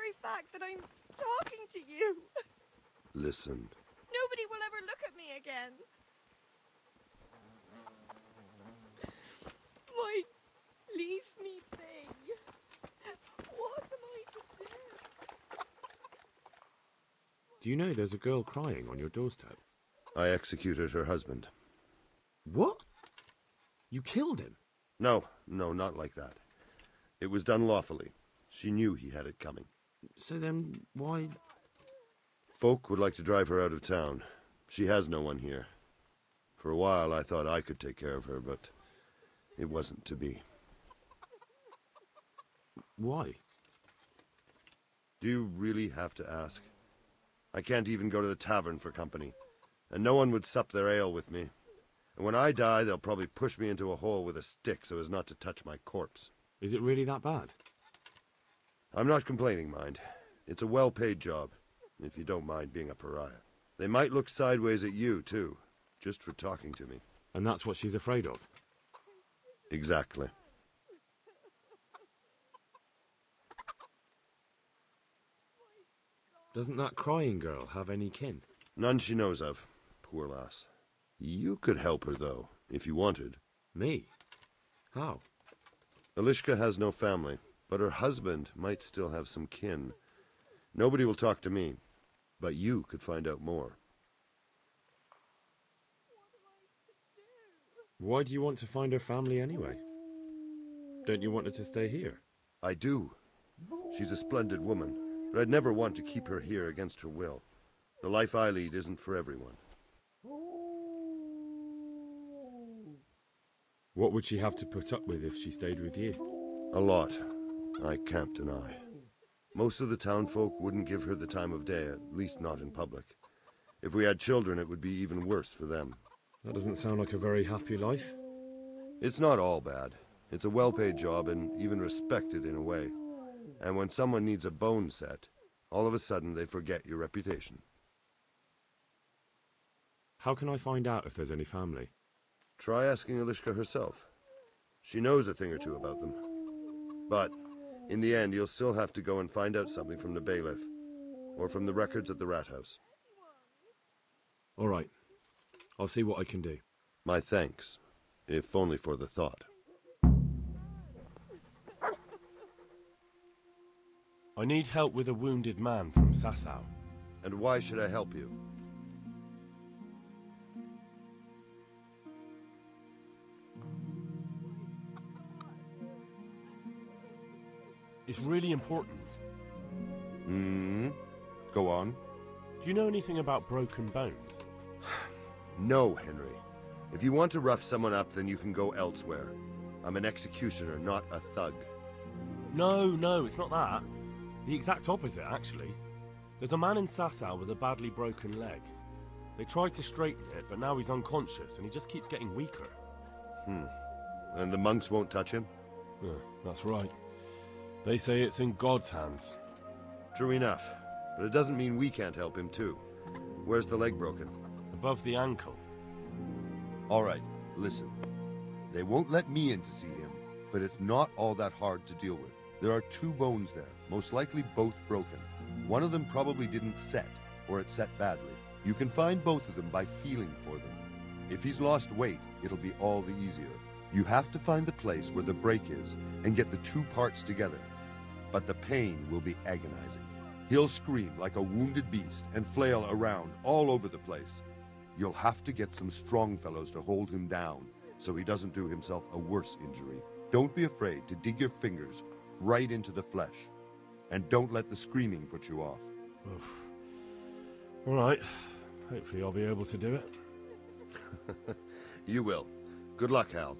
very fact that I'm talking to you. Listen. Nobody will ever look at me again. Mike, leave me be. What am I to do? Do you know there's a girl crying on your doorstep? I executed her husband. What? You killed him? No, no, not like that. It was done lawfully. She knew he had it coming. So then, why... Folk would like to drive her out of town. She has no one here. For a while I thought I could take care of her, but it wasn't to be. Why? Do you really have to ask? I can't even go to the tavern for company, and no one would sup their ale with me. And when I die, they'll probably push me into a hole with a stick so as not to touch my corpse. Is it really that bad? I'm not complaining, mind. It's a well-paid job, if you don't mind being a pariah. They might look sideways at you, too, just for talking to me. And that's what she's afraid of? Exactly. Doesn't that crying girl have any kin? None she knows of. Poor lass. You could help her, though, if you wanted. Me? How? Elishka has no family, but her husband might still have some kin. Nobody will talk to me, but you could find out more. Why do you want to find her family anyway? Don't you want her to stay here? I do. She's a splendid woman, but I'd never want to keep her here against her will. The life I lead isn't for everyone. What would she have to put up with if she stayed with you? A lot. I can't deny. Most of the townfolk wouldn't give her the time of day, at least not in public. If we had children, it would be even worse for them. That doesn't sound like a very happy life. It's not all bad. It's a well-paid job and even respected in a way. And when someone needs a bone set, all of a sudden they forget your reputation. How can I find out if there's any family? Try asking Elishka herself. She knows a thing or two about them. But, in the end, you'll still have to go and find out something from the bailiff, or from the records at the rat house. All right. I'll see what I can do. My thanks, if only for the thought. I need help with a wounded man from Sasau. And why should I help you? It's really important. Hmm? Go on. Do you know anything about broken bones? No, Henry. If you want to rough someone up, then you can go elsewhere. I'm an executioner, not a thug. No, no, it's not that. The exact opposite, actually. There's a man in Sasau with a badly broken leg. They tried to straighten it, but now he's unconscious and he just keeps getting weaker. Hmm. And the monks won't touch him? Yeah, that's right. They say it's in God's hands. True enough. But it doesn't mean we can't help him, too. Where's the leg broken? Above the ankle. All right, listen. They won't let me in to see him, but it's not all that hard to deal with. There are two bones there, most likely both broken. One of them probably didn't set, or it set badly. You can find both of them by feeling for them. If he's lost weight, it'll be all the easier. You have to find the place where the break is and get the two parts together. But the pain will be agonizing. He'll scream like a wounded beast and flail around all over the place. You'll have to get some strong fellows to hold him down so he doesn't do himself a worse injury. Don't be afraid to dig your fingers right into the flesh. And don't let the screaming put you off. Oof. All right. Hopefully I'll be able to do it. you will. Good luck, Hal.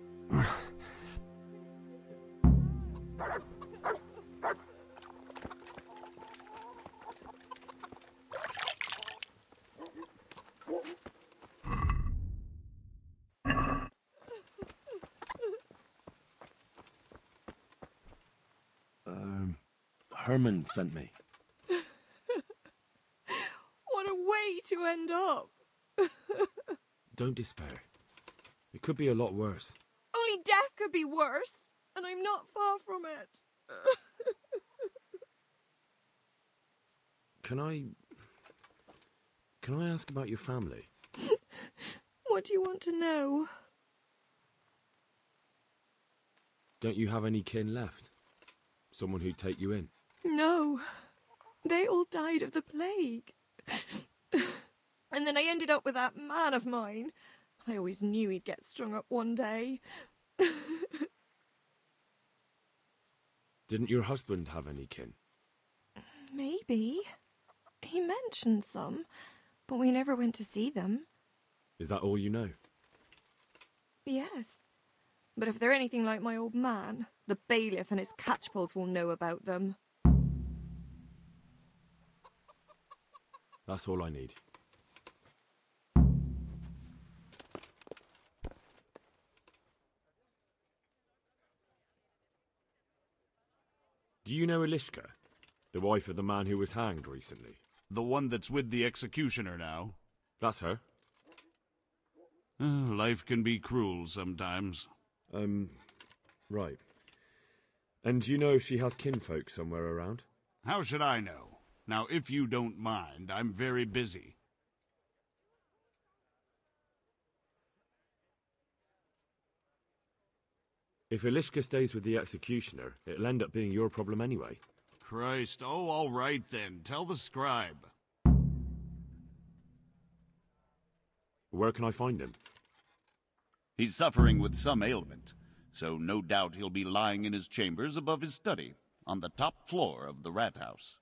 Um, Hermann sent me. What a way to end up. Don't despair. It could be a lot worse. Could be worse, and I'm not far from it. Can I. Can I ask about your family? What do you want to know? Don't you have any kin left? Someone who'd take you in? No. They all died of the plague. and then I ended up with that man of mine. I always knew he'd get strung up one day. Didn't your husband have any kin? Maybe. He mentioned some, but we never went to see them. Is that all you know? Yes. But if they're anything like my old man, the bailiff and his catchpolls will know about them. That's all I need. Do you know Elishka? The wife of the man who was hanged recently? The one that's with the executioner now. That's her. Uh, life can be cruel sometimes. Um, right. And you know she has kinfolk somewhere around? How should I know? Now, if you don't mind, I'm very busy. If Elishka stays with the executioner, it'll end up being your problem anyway. Christ, oh, all right then. Tell the scribe. Where can I find him? He's suffering with some ailment, so no doubt he'll be lying in his chambers above his study, on the top floor of the rat house.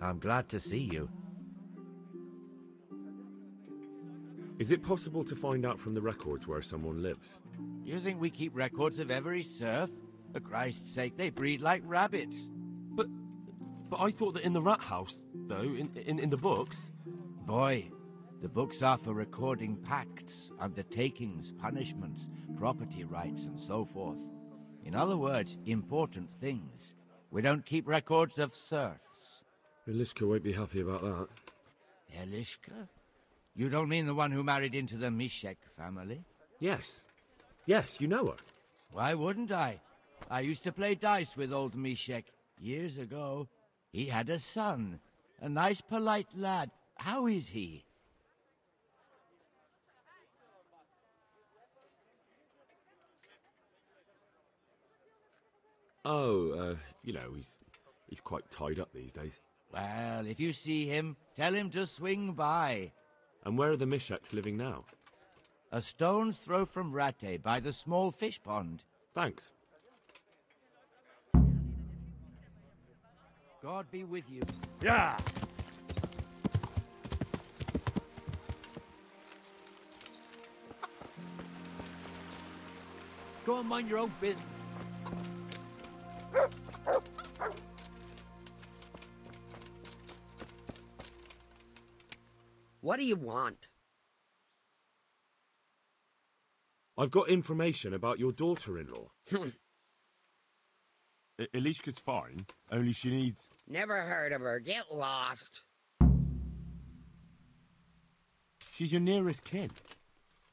I'm glad to see you. Is it possible to find out from the records where someone lives? You think we keep records of every serf? For Christ's sake, they breed like rabbits. But, but I thought that in the rat house, though, in, in, in the books, Boy, the books are for recording pacts, undertakings, punishments, property rights, and so forth. In other words, important things. We don't keep records of serfs. Elishka won't be happy about that. Elishka? You don't mean the one who married into the Mishek family? Yes. Yes, you know her. Why wouldn't I? I used to play dice with old Mishek years ago. He had a son, a nice, polite lad. How is he? Oh, uh, you know, he's he's quite tied up these days. Well, if you see him, tell him to swing by. And where are the Misheks living now? A stone's throw from Rattay by the small fish pond. Thanks. God be with you. yeah. Go and mind your own business. What do you want? I've got information about your daughter-in-law. Hmm. E- Elishka's fine, only she needs. Never heard of her. Get lost. She's your nearest kin.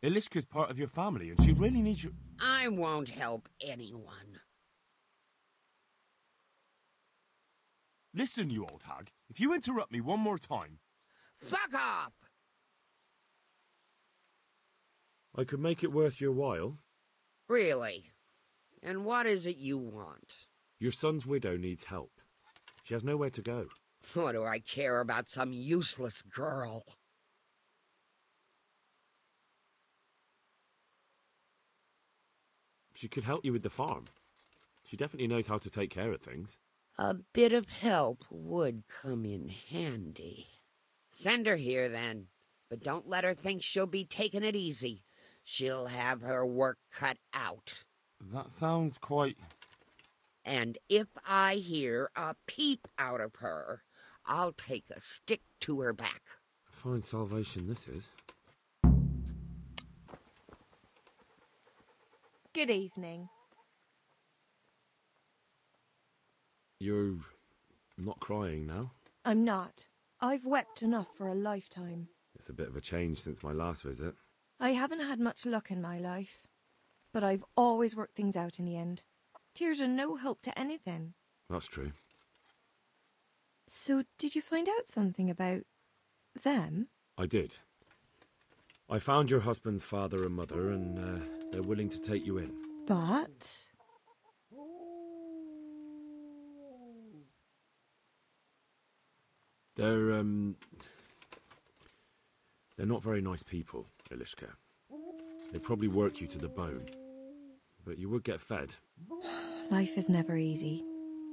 Elishka's part of your family, and she really needs your. I won't help anyone. Listen, you old hag. If you interrupt me one more time, Fuck off! I could make it worth your while. Really? And what is it you want? Your son's widow needs help. She has nowhere to go. What do I care about some useless girl? She could help you with the farm. She definitely knows how to take care of things. A bit of help would come in handy. Send her here then, but don't let her think she'll be taking it easy. She'll have her work cut out. that sounds quite. And if I hear a peep out of her, I'll take a stick to her back. Fine salvation this is. Good evening. You're not crying now? I'm not. I've wept enough for a lifetime. It's a bit of a change since my last visit. I haven't had much luck in my life, but I've always worked things out in the end. Tears are no help to anything. That's true. So, did you find out something about them? I did. I found your husband's father and mother, and uh, they're willing to take you in. But. They're, um. They're not very nice people, Elishka. They'd probably work you to the bone. But you would get fed. Life is never easy.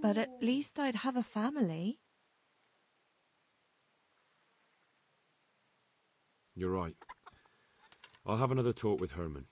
But at least I'd have a family. You're right. I'll have another talk with Hermann.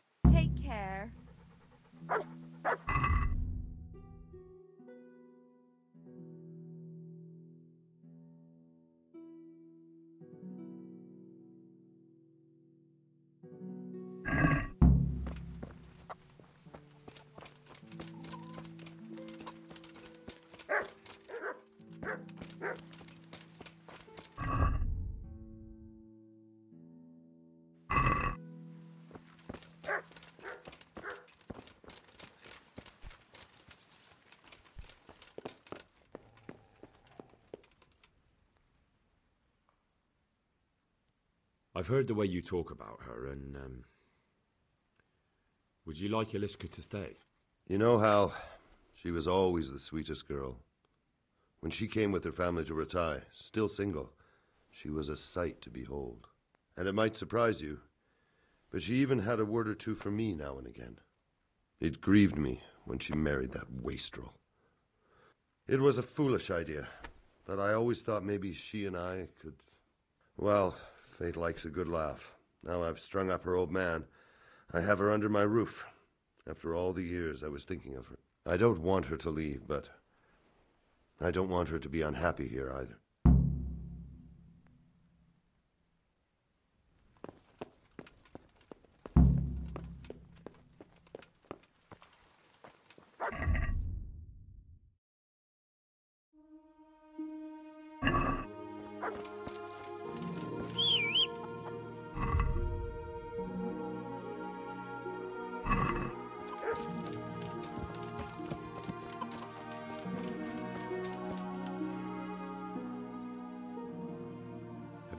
I've heard the way you talk about her, and, um. Would you like Elishka to stay? You know, Hal, she was always the sweetest girl. When she came with her family to Rattay, still single, she was a sight to behold. And it might surprise you, but she even had a word or two for me now and again. It grieved me when she married that wastrel. It was a foolish idea, but I always thought maybe she and I could. Well, fate likes a good laugh. Now I've strung up her old man. I have her under my roof. After all the years I was thinking of her. I don't want her to leave, but I don't want her to be unhappy here either.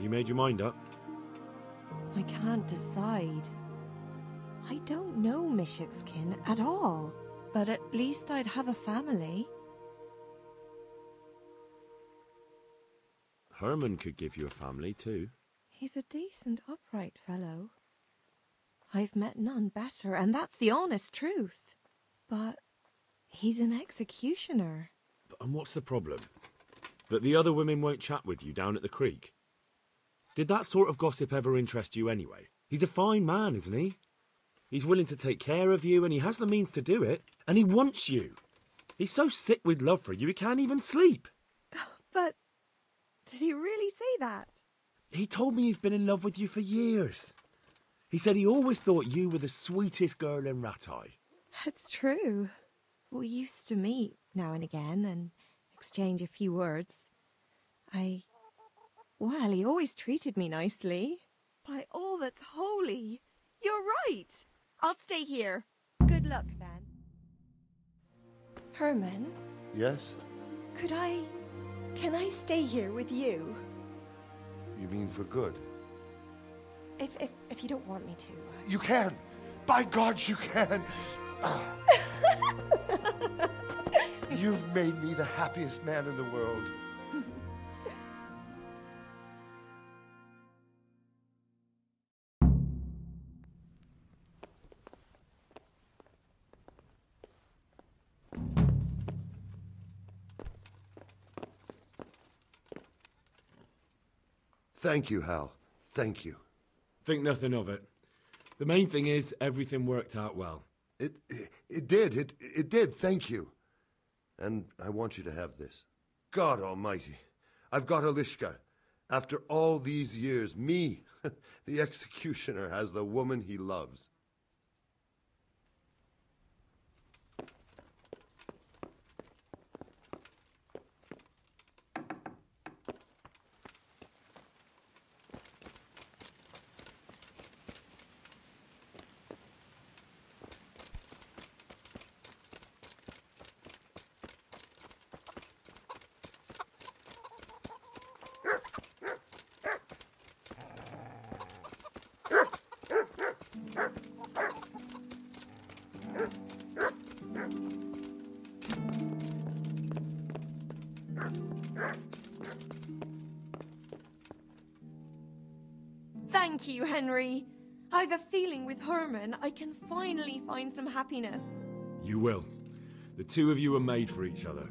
You made your mind up? I can't decide. I don't know Mishek's-kin at all, but at least I'd have a family. Hermann could give you a family, too. He's a decent, upright fellow. I've met none better, and that's the honest truth. But he's an executioner. And what's the problem? That the other women won't chat with you down at the creek? Did that sort of gossip ever interest you anyway? He's a fine man, isn't he? He's willing to take care of you, and he has the means to do it, and he wants you. He's so sick with love for you, he can't even sleep. But did he really say that? He told me he's been in love with you for years. He said he always thought you were the sweetest girl in Rattay. That's true. We used to meet now and again and exchange a few words. I. Well, he always treated me nicely. By all that's holy, you're right. I'll stay here. Good luck then. Hermann, Yes? could I. Can I stay here with you? You mean for good? If, if, if you don't want me to. You can! By God, you can! Ah. You've made me the happiest man in the world. Thank you, Hal. Thank you. Think nothing of it. The main thing is everything worked out well. It, it, it did. It, it did. Thank you. And I want you to have this. God Almighty, I've got Elishka. After all these years, me, the executioner, has the woman he loves. Thank you, Henry. I've a feeling with Hermann I can finally find some happiness. You will. The two of you are made for each other.